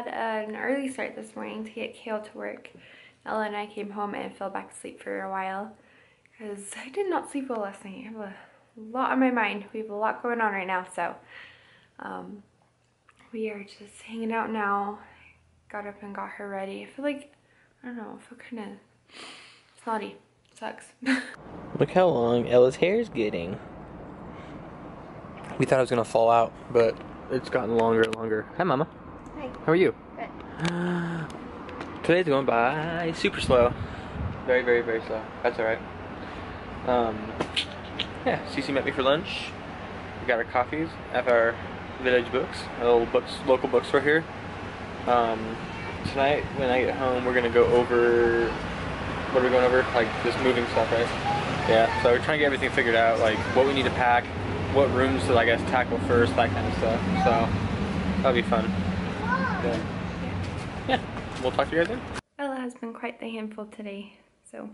Had an early start this morning to get Cale to work. Ella and I came home and fell back asleep for a while because I did not sleep well last night. I have a lot on my mind. We have a lot going on right now, so um, we are just hanging out now. Got up and got her ready. I feel like, I don't know, I feel kind of snotty. Sucks. Look how long Ella's hair is getting. We thought it was gonna fall out, but it's gotten longer and longer. Hi, Mama. Hi. How are you? Good. Today's going by super slow. Very, very, very slow. That's alright. Um, yeah, Cece met me for lunch. We got our coffees at our Village Books, our little books, local bookstore here. Um, tonight, when I get home, we're gonna go over. What are we going over? Like just moving stuff, right? Yeah. So we're trying to get everything figured out, like what we need to pack, what rooms to, I guess, tackle first, that kind of stuff. So that'll be fun. Yeah. We'll talk to you guys then. Ella has been quite the handful today, so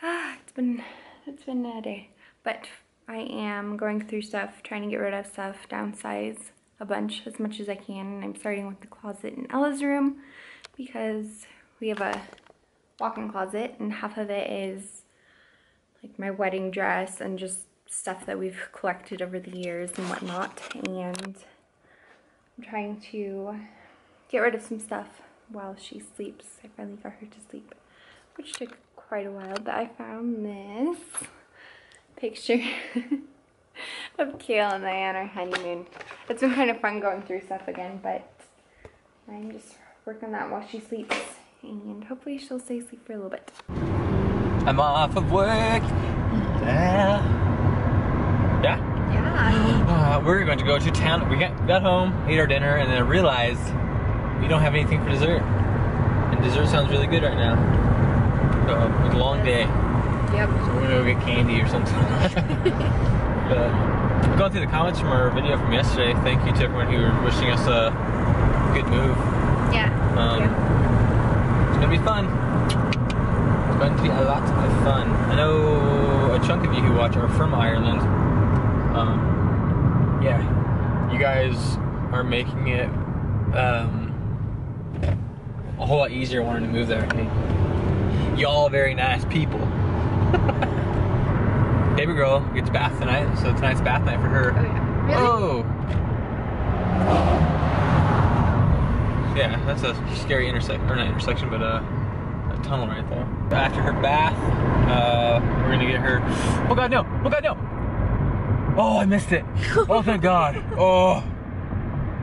ah, it's been it's been a day. But I am going through stuff, trying to get rid of stuff, downsize a bunch as much as I can. And I'm starting with the closet in Ella's room because we have a walk-in closet and half of it is like my wedding dress and just stuff that we've collected over the years and whatnot. And I'm trying to get rid of some stuff while she sleeps. I finally got her to sleep, which took quite a while, but I found this picture of Cale and I on our honeymoon. It's been kind of fun going through stuff again, but I'm just working on that while she sleeps, and hopefully she'll stay asleep for a little bit. I'm off of work. Yeah. Uh, we're going to go to town. We got, got home, ate our dinner, and then realized we don't have anything for dessert. And dessert sounds really good right now. So, it's a long day. Yep. So we're gonna go get candy or something. but I'm going through the comments from our video from yesterday. Thank you to everyone who was wishing us a good move. Yeah. Um. It's gonna be fun. It's going to be a lot of fun. I know a chunk of you who watch are from Ireland. Um, yeah, you guys are making it um, a whole lot easier wanting to move there. Y'all very nice people. Baby girl gets bath tonight, so tonight's bath night for her. Oh yeah. Really? Oh! Yeah, that's a scary intersection, or not intersection, but a, a tunnel right there. After her bath, uh, we're gonna get her. Oh god, no! Oh god, no! Oh, I missed it! Oh, thank God! Oh!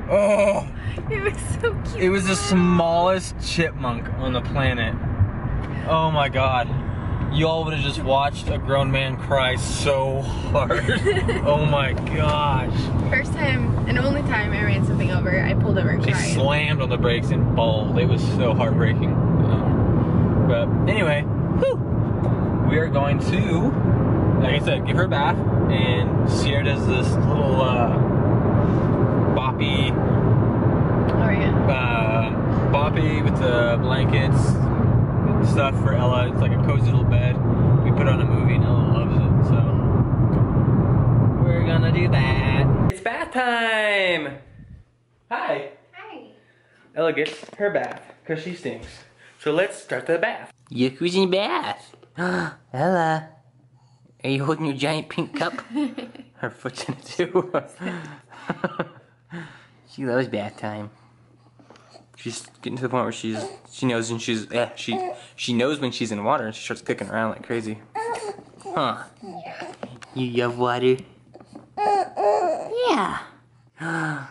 Oh! It was so cute. It was the smallest chipmunk on the planet. Oh my god. Y'all would have just watched a grown man cry so hard. oh my gosh. First time and only time I ran something over, I pulled over and She cried. slammed on the brakes and bawled. It was so heartbreaking. Um, but anyway, whew, we are going to, like I said, give her a bath. And Sierra does this little uh, boppy, Oh yeah. uh, boppy with the blankets stuff for Ella. It's like a cozy little bed. We put on a movie and Ella loves it. So we're gonna do that. It's bath time. Hi. Hi. Ella gets her bath because she stinks. So let's start the bath. Jacuzzi bath. Ella, are you holding your giant pink cup? Her foot's in it too. she loves bath time. She's getting to the point where she's she knows and she's yeah she she knows when she's in water and she starts kicking around like crazy. Huh? You love water? Yeah.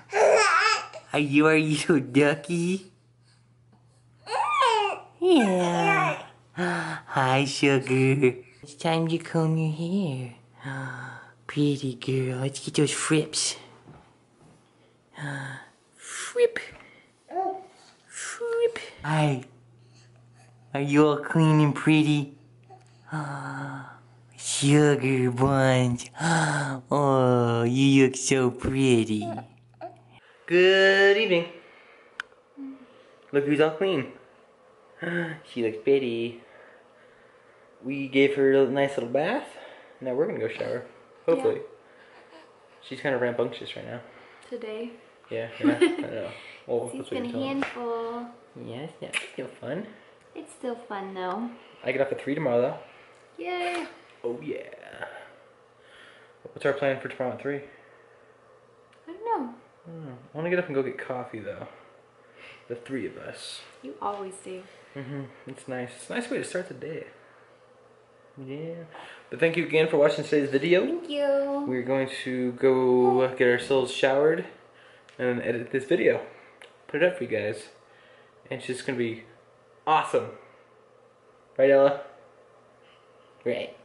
Are you are you so ducky? Yeah. Hi, sugar. It's time to comb your hair. Pretty girl. Let's get those frips. Frip. Frip. Hi. Are you all clean and pretty? Sugar buns. Oh, you look so pretty. Good evening. Look who's all clean. She looks pretty. We gave her a nice little bath. Now we're gonna go shower. Hopefully. She's kind of rambunctious right now. Today. Yeah, yeah, I know. Well, He's that's what been a handful. Yes, yeah, it's still fun. It's still fun though. I get off at 3 tomorrow, though. Yay! Oh, yeah. What's our plan for tomorrow at 3? I don't know. Hmm, I want to get up and go get coffee, though. The three of us. You always do. Mm-hmm. It's nice. It's a nice way to start the day. Yeah. But thank you again for watching today's video. Thank you. We're going to go get ourselves showered and edit this video. Put it up for you guys. And it's just going to be awesome. Right, Ella? Right.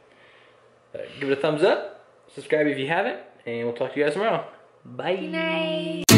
Uh, give it a thumbs up. Subscribe if you haven't. And we'll talk to you guys tomorrow. Bye. Good night.